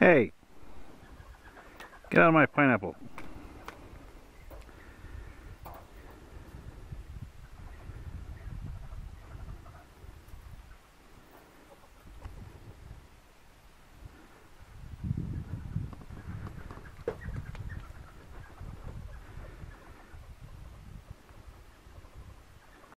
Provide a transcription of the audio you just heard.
Hey! Get out of my pineapple.